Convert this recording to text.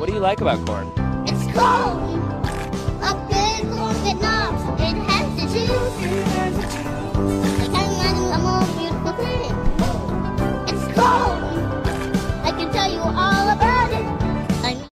What do you like about corn?